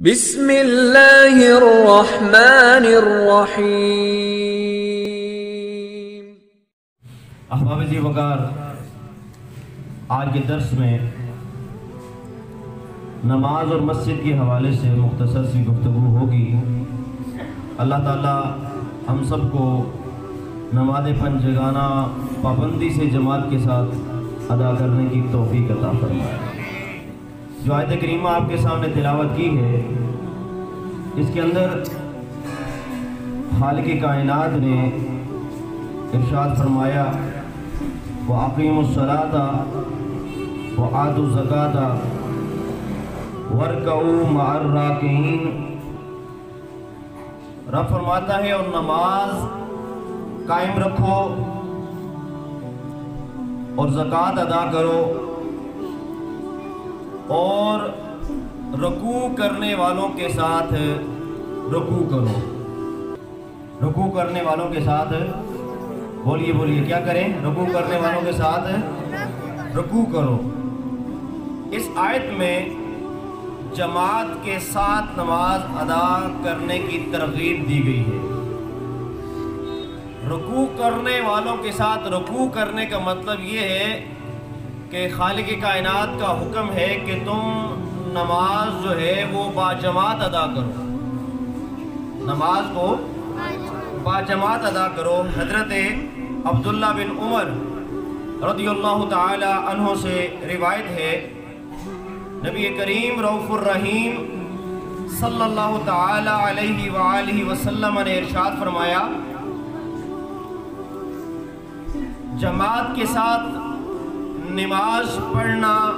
بسم اللہ الرحمن الرحیم۔ احباب جی وقار، آج کے درس میں نماز اور مسجد کے حوالے سے مختصر سی گفتگو ہوگی۔ اللہ تعالیٰ ہم سب کو نماز پنجگانہ پابندی سے جماعت کے ساتھ ادا کرنے کی توفیق عطا فرمائے۔ جو آیت کریمہ آپ کے سامنے تلاوت کی ہے۔ اس کے اندر خالق کائنات نے ارشاد فرمایا وَعَقِيمُ الصَّلَاةَ وَعَادُ الزَّكَاةَ وَرْكَعُوا مَعَ الرَّاكِعِينَ رب فرماتا ہے، اور نماز قائم رکھو اور زکوٰۃ ادا کرو۔ اور رکوع کرنے والوں کے ساتھ رکوع کرو۔ رکوع کرنے والوں کے ساتھ، بولیے بولیے، کیا کریں؟ رکوع کرنے والوں کے ساتھ رکوع کرو۔ اس آیت میں جماعت کے ساتھ نماز ادا کرنے کی ترغیب دی گئی ہے۔ رکوع کرنے والوں کے ساتھ رکوع کرنے کا مطلب یہ ہے کہ خالق کائنات کا حکم ہے کہ تم نماز جو ہے وہ با جماعت ادا کرو۔ نماز کو با جماعت ادا کرو۔ حضرت عبداللہ بن عمر رضی اللہ تعالی عنہ سے روایت ہے۔ نبی کریم رعف الرحیم صلی اللہ تعالی علیہ وآلہ وسلم نے ارشاد فرمایا، جماعت کے ساتھ نماز پڑھنا۔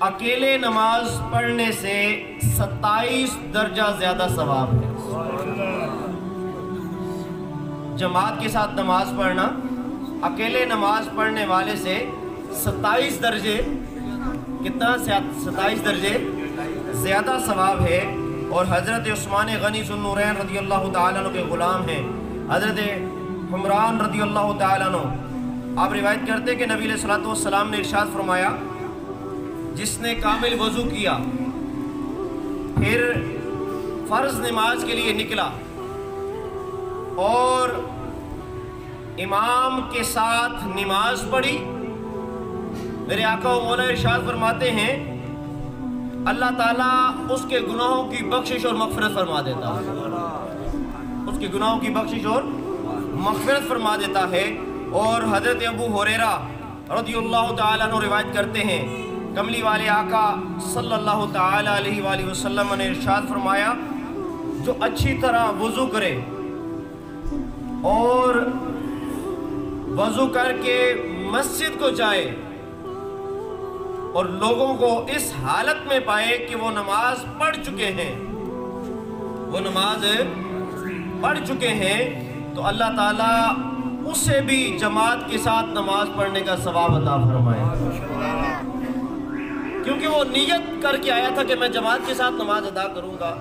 اکیلے نماز پڑھنے سے ستائیس درجہ زیادہ ثواب ہے۔ جماعت کے ساتھ نماز پڑھنا۔ اکیلے نماز پڑھنے والے سے ستائیس درجے، کتنا ستائیس درجے زیادہ ثواب ہے۔ اور حضرت عثمان غنی ذنورین رضی اللہ تعالیٰ عنہ کے غلام ہیں۔ حضرت حمران رضی اللہ تعالیٰ عنہ آپ روایت کرتے کہ نبی علیہ السلام نے ارشاد فرمایا، جس نے کامل وضو کیا، پھر فرض نماز کے لیے نکلا اور امام کے ساتھ نماز پڑھی۔ میرے آقا و مولا ارشاد فرماتے ہیں، اللہ تعالیٰ اس کے گناہوں کی بخشش اور مغفرت فرما دیتا ہے۔ اس کے گناہوں کی بخشش اور مغفرت فرما دیتا ہے۔ اور حضرت ابو حریرہ رضی اللہ تعالیٰ عنہ روایت کرتے ہیں۔ کملی والے آقا صلی اللہ تعالیٰ علیہ وآلہ وسلم نے ارشاد فرمایا، جو اچھی طرح وضو کرے اور وضو کر کے مسجد کو جائے اور لوگوں کو اس حالت میں پائے کہ وہ نماز پڑھ چکے ہیں۔ وہ نماز پڑھ چکے ہیں تو اللہ تعالیٰ اسے بھی جماعت کے ساتھ نماز پڑھنے کا ثواب عطا فرمائے۔ کیونکہ وہ نیت کر کے آیا تھا کہ میں جماعت کے ساتھ نماز ادا کروں گا۔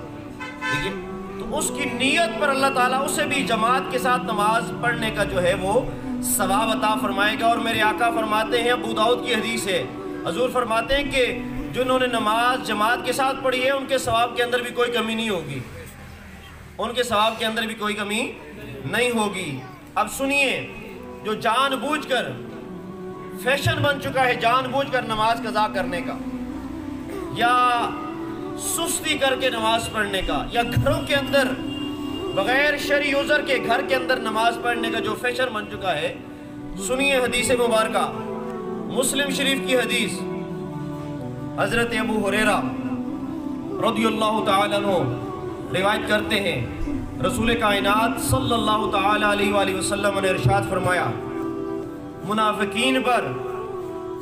تو اس کی نیت پر اللہ تعالیٰ اسے بھی جماعت کے ساتھ نماز پڑھنے کا جو ہے وہ ثواب عطا فرمائے گا۔ اور میرے آقا فرماتے ہیں، ابو داؤد کی حدیث ہے۔ حضور فرماتے ہیں کہ جنہوں نے نماز جماعت کے ساتھ پڑھی ہے، ان کے ثواب کے اندر بھی کوئی کمی نہیں ہوگی۔ ان کے ثواب کے اندر بھی کوئی کمی نہیں ہوگی۔ اب سنیے، جو جان بوجھ کر فیشن بن چکا ہے، جان بوجھ کر نماز قضا کرنے کا، یا سستی کر کے نماز پڑھنے کا، یا گھروں کے اندر بغیر شرعی عذر کے گھر کے اندر نماز پڑھنے کا جو فیشن بن چکا ہے، سنیے حدیث مبارکہ، مسلم شریف کی حدیث، حضرت ابو حریرہ رضی اللہ تعالیٰ عنہ روایت کرتے ہیں۔ رسول کائنات صلی اللہ تعالیٰ علیہ وآلہ وسلم نے ارشاد فرمایا، منافقین پر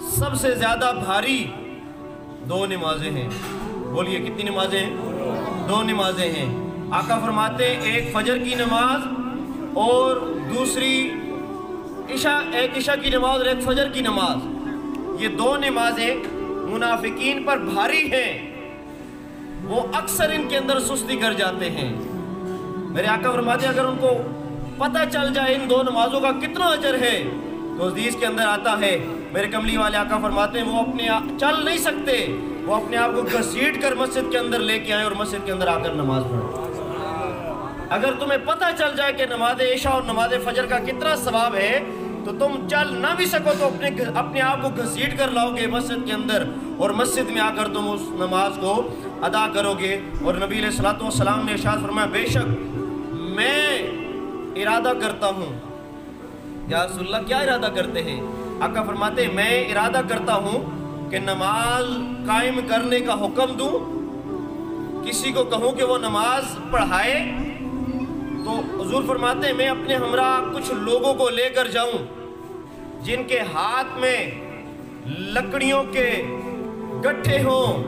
سب سے زیادہ بھاری دو نمازیں ہیں۔ بولیے کتنی نمازیں ہیں؟ دو نمازیں ہیں۔ آقا فرماتے ہیں، ایک فجر کی نماز اور دوسری عشاء، ایک عشاء کی نماز اور ایک فجر کی نماز۔ یہ دو نمازیں منافقین پر بھاری ہیں۔ وہ اکثر ان کے اندر سستی کر جاتے ہیں۔ میرے آقا فرماتے ہیں، اگر ان کو پتہ چل جائے ان دو نمازوں کا کتنا اجر ہے، تو حدیث کے اندر آتا ہے، میرے کملی والے آقا فرماتے ہیں، وہ اپنے چل نہیں سکتے، وہ اپنے آپ کو گھسیٹ کر مسجد کے اندر لے کے آئیں اور مسجد کے اندر آ کر نماز پڑھیں اگر تمہیں پتہ چل جائے کہ نماز عشاء اور نماز فجر کا کتنا ثواب ہے، تو تم چل نہ بھی سکو، تو اپنے اپنے آپ کو گھسیٹ کر لاؤ گے مسجد کے اندر اور مسجد میں آ کر تم اس نماز کو ادا کرو گے۔ اور نبی علیہ الصلوۃ والسلام نے ارشاد فرمایا، بے شک میں ارادہ کرتا ہوں۔ یا رسول اللہ، کیا ارادہ کرتے ہیں؟ آقا فرماتے ہیں، میں ارادہ کرتا ہوں کہ نماز قائم کرنے کا حکم دوں۔ کسی کو کہوں کہ وہ نماز پڑھائے۔ تو حضور فرماتے ہیں، میں اپنے ہمراہ کچھ لوگوں کو لے کر جاؤں، جن کے ہاتھ میں لکڑیوں کے گٹھے ہوں،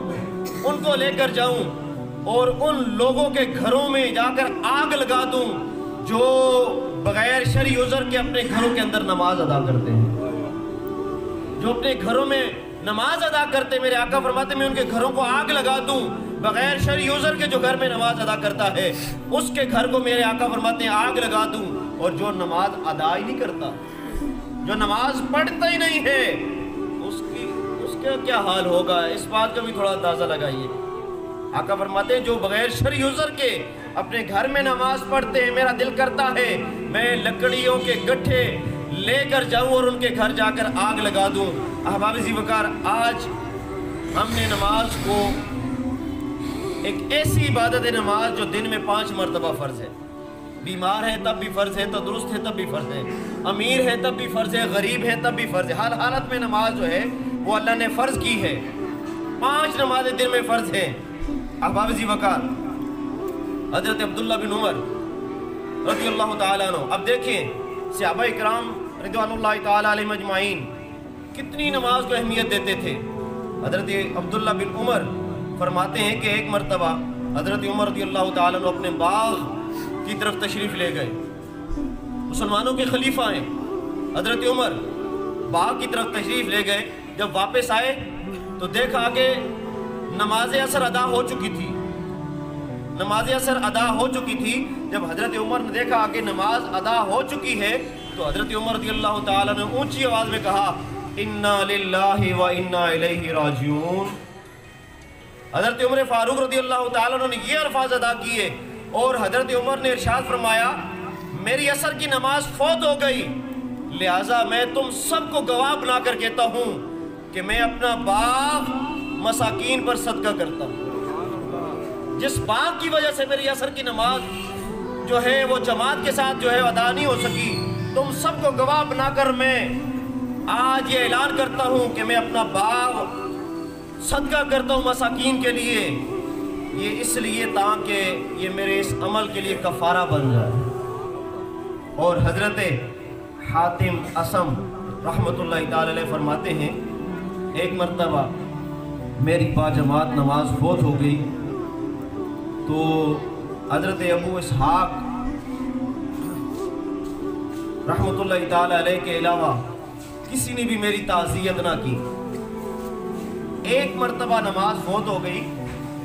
ان کو لے کر جاؤں۔ اور ان لوگوں کے گھروں میں جا کر آگ لگا دوں جو بغیر شرعی عذر کے اپنے گھروں کے اندر نماز ادا کرتے ہیں۔ جو اپنے گھروں میں نماز ادا کرتے میرے آقا فرماتے میں ان کے گھروں کو آگ لگا دوں، بغیر شرعی عذر کے جو گھر میں نماز ادا کرتا ہے، اس کے گھر کو میرے آقا فرماتے ہیں، آگ لگا دوں۔ اور جو نماز ادا ہی نہیں کرتا، جو نماز پڑھتا ہی نہیں ہے، اس کی، اس کا کیا حال ہوگا؟ اس بات کا بھی تھوڑا اندازہ لگائیے۔ آقا فرماتے ہیں، جو بغیر شرعی عذر کے اپنے گھر میں نماز پڑھتے ہیں، میرا دل کرتا ہے، میں لکڑیوں کے گٹھے لے کر جاؤں اور ان کے گھر جا کر آگ لگا دوں۔ احباب زی وقار آج ہم نے نماز کو ایک ایسی عبادت نماز جو دن میں پانچ مرتبہ فرض ہے۔ بیمار ہے تب بھی فرض ہے، تندرست ہے تب بھی فرض ہے۔ امیر ہے تب بھی فرض ہے، غریب ہے تب بھی فرض ہے۔ ہر حالت میں نماز جو ہے، وہ اللہ نے فرض کی ہے۔ پانچ نمازیں دن میں فرض ہیں۔ احباب جی زی وقار حضرت عبداللہ بن عمر رضی اللہ تعالیٰ عنہ۔ اب دیکھیں صحابہ اکرام رضوان اللہ تعالیٰ علیہ مجمعین کتنی نماز کو اہمیت دیتے تھے۔ حضرت عبداللہ بن عمر فرماتے ہیں کہ ایک مرتبہ حضرت عمر رضی اللہ تعالیٰ عنہ اپنے باغ کی طرف تشریف لے گئے۔ مسلمانوں کے خلیفہ ہیں۔ حضرت عمر باغ کی طرف تشریف لے گئے۔ جب واپس آئے تو دیکھا کہ نماز اثر ادا ہو چکی تھی۔ نماز اثر ادا ہو چکی تھی۔ جب حضرت عمر نے دیکھا کہ نماز ادا ہو چکی ہے، تو حضرت عمر رضی اللہ تعالیٰ نے اونچی آواز میں کہا، انا للہ و انا الیہ راجعون. حضرت عمر فاروق رضی اللہ تعالیٰ نے یہ الفاظ ادا کیے اور حضرت عمر نے ارشاد فرمایا، میری اثر کی نماز فوت ہو گئی، لہٰذا میں تم سب کو گواہ بنا کر کہتا ہوں کہ میں اپنا باغ مساکین پر صدقہ کرتا ہوں۔ جس باغ کی وجہ سے میری اثر کی نماز جو ہے وہ جماعت کے ساتھ جو ہے ادا نہیں ہو سکی، تم سب کو گواہ بنا کر میں آج یہ اعلان کرتا ہوں کہ میں اپنا باغ صدقہ کرتا ہوں مساکین کے لیے۔ یہ اس لیے تاکہ یہ میرے اس عمل کے لیے کفارہ بن جائے۔ اور حضرت حاتم اسم رحمت اللہ تعالی فرماتے ہیں، ایک مرتبہ میری با جماعت نماز فوت ہو گئی۔ تو حضرت ابو اسحاق رحمت اللہ تعالی علیہ کے علاوہ کسی نے بھی میری تعزیت نہ کی۔ ایک مرتبہ نماز فوت ہو گئی۔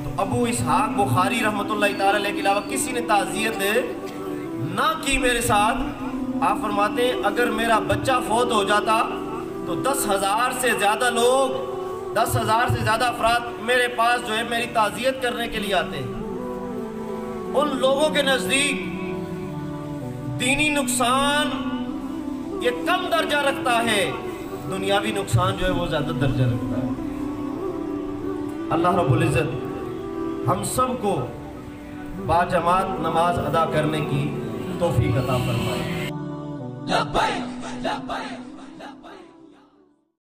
تو ابو اسحاق بخاری رحمت اللہ تعالی علیہ کے علاوہ کسی نے تعزیت نہ کی میرے ساتھ۔ آپ فرماتے ہیں، اگر میرا بچہ فوت ہو جاتا تو دس ہزار سے زیادہ لوگ دس ہزار سے زیادہ افراد میرے پاس جو ہے میری تعزیت کرنے کے لیے آتے ہیں۔ ان لوگوں کے نزدیک دینی نقصان یہ کم درجہ رکھتا ہے۔ دنیاوی نقصان جو ہے وہ زیادہ درجہ رکھتا ہے۔ اللہ رب العزت ہم سب کو با جماعت نماز ادا کرنے کی توفیق عطا فرمائے۔